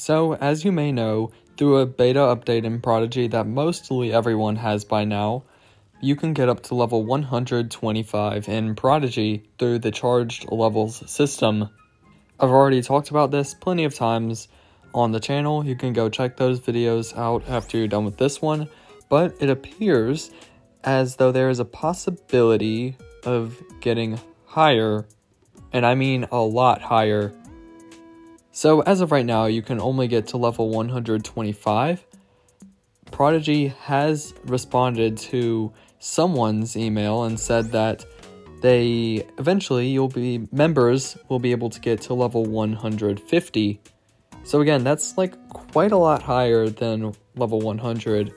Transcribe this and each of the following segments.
So, as you may know, through a beta update in Prodigy that mostly everyone has by now, you can get up to level 125 in Prodigy through the charged levels system. I've already talked about this plenty of times on the channel. You can go check those videos out after you're done with this one, but it appears as though there is a possibility of getting higher, and I mean a lot higher so as of right now, you can only get to level 125. Prodigy has responded to someone's email and said that they eventually you'll be members will be able to get to level 150. So again, that's like quite a lot higher than level 100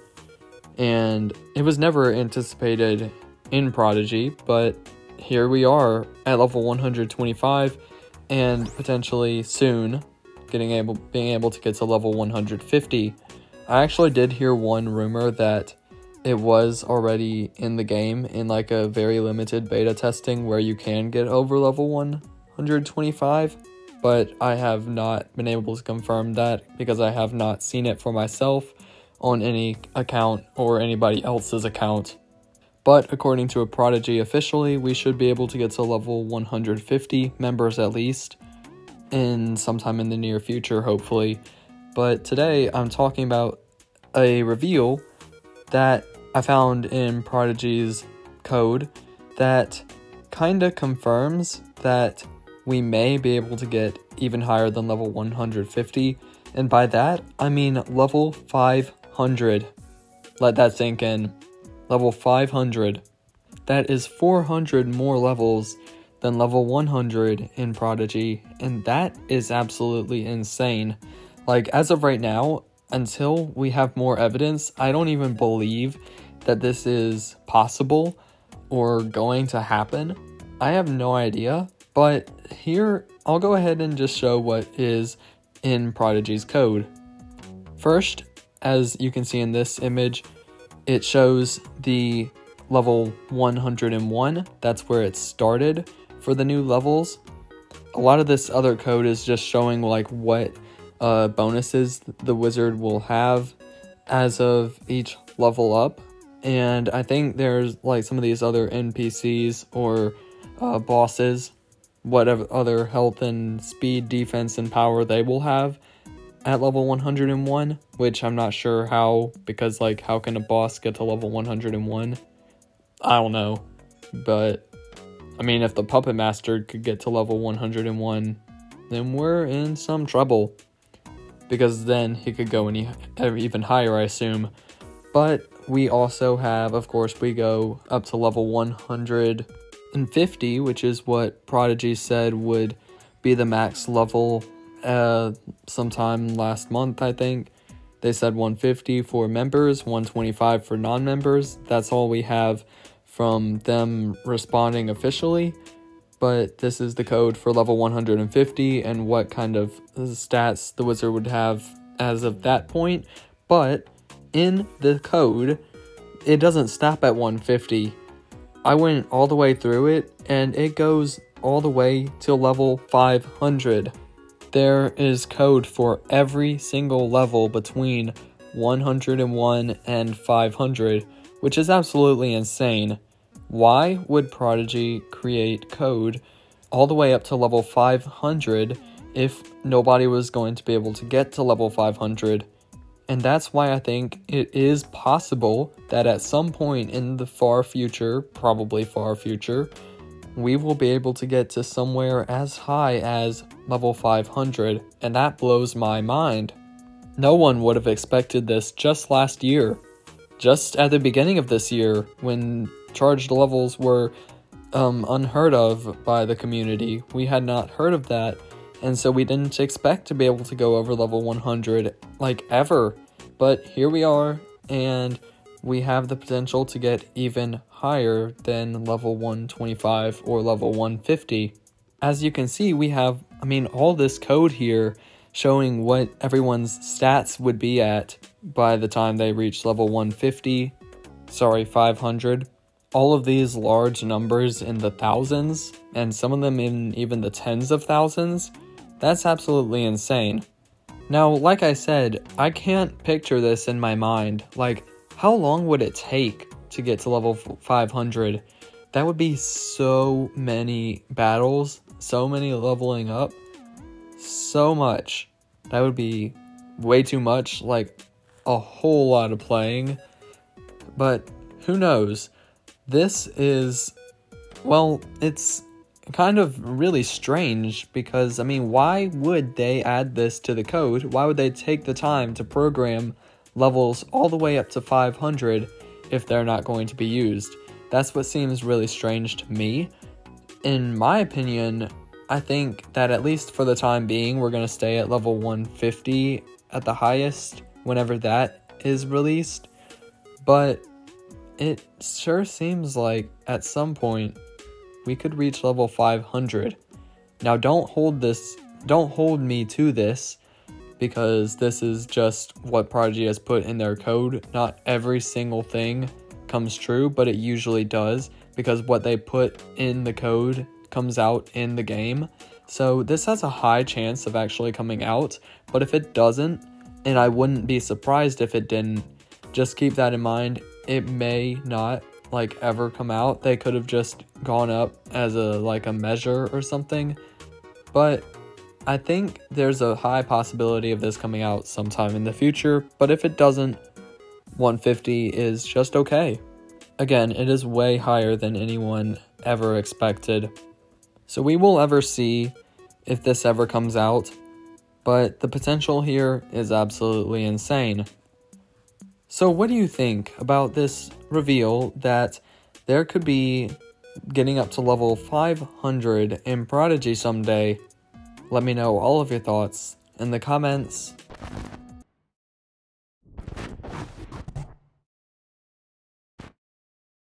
and it was never anticipated in Prodigy, but here we are at level 125 and potentially soon getting able being able to get to level 150. I actually did hear one rumor that it was already in the game in like a very limited beta testing where you can get over level 125, but I have not been able to confirm that because I have not seen it for myself on any account or anybody else's account. But according to a Prodigy officially, we should be able to get to level 150 members at least in sometime in the near future, hopefully. But today I'm talking about a reveal that I found in Prodigy's code that kinda confirms that we may be able to get even higher than level 150. And by that, I mean level 500. Let that sink in level 500. That is 400 more levels than level 100 in Prodigy, and that is absolutely insane. Like, as of right now, until we have more evidence, I don't even believe that this is possible or going to happen. I have no idea, but here I'll go ahead and just show what is in Prodigy's code. First, as you can see in this image, it shows the level 101. That's where it started for the new levels. A lot of this other code is just showing like what uh, bonuses the wizard will have as of each level up. And I think there's like some of these other NPCs or uh, bosses, whatever other health and speed, defense, and power they will have at level 101, which I'm not sure how, because, like, how can a boss get to level 101? I don't know. But, I mean, if the Puppet Master could get to level 101, then we're in some trouble. Because then he could go any even higher, I assume. But we also have, of course, we go up to level 150, which is what Prodigy said would be the max level uh, sometime last month, I think. They said 150 for members, 125 for non members. That's all we have from them responding officially. But this is the code for level 150 and what kind of stats the wizard would have as of that point. But in the code, it doesn't stop at 150. I went all the way through it and it goes all the way to level 500 there is code for every single level between 101 and 500, which is absolutely insane. Why would Prodigy create code all the way up to level 500 if nobody was going to be able to get to level 500? And that's why I think it is possible that at some point in the far future, probably far future, we will be able to get to somewhere as high as level 500, and that blows my mind. No one would have expected this just last year. Just at the beginning of this year, when charged levels were um, unheard of by the community, we had not heard of that, and so we didn't expect to be able to go over level 100 like ever. But here we are, and we have the potential to get even higher than level 125 or level 150. As you can see, we have, I mean, all this code here showing what everyone's stats would be at by the time they reach level 150, sorry, 500. All of these large numbers in the thousands, and some of them in even the tens of thousands, that's absolutely insane. Now, like I said, I can't picture this in my mind. Like, how long would it take to get to level 500? That would be so many battles, so many leveling up, so much. That would be way too much, like a whole lot of playing. But who knows? This is, well, it's kind of really strange because, I mean, why would they add this to the code? Why would they take the time to program levels all the way up to 500 if they're not going to be used? That's what seems really strange to me. In my opinion, I think that at least for the time being, we're going to stay at level 150 at the highest whenever that is released. But it sure seems like at some point we could reach level 500. Now don't hold this don't hold me to this because this is just what Prodigy has put in their code. Not every single thing comes true, but it usually does because what they put in the code comes out in the game. So this has a high chance of actually coming out, but if it doesn't, and I wouldn't be surprised if it didn't, just keep that in mind. It may not like ever come out. They could have just gone up as a like a measure or something. But I think there's a high possibility of this coming out sometime in the future, but if it doesn't, 150 is just okay. Again, it is way higher than anyone ever expected. So we will ever see if this ever comes out, but the potential here is absolutely insane. So, what do you think about this reveal that there could be getting up to level 500 in Prodigy someday? Let me know all of your thoughts in the comments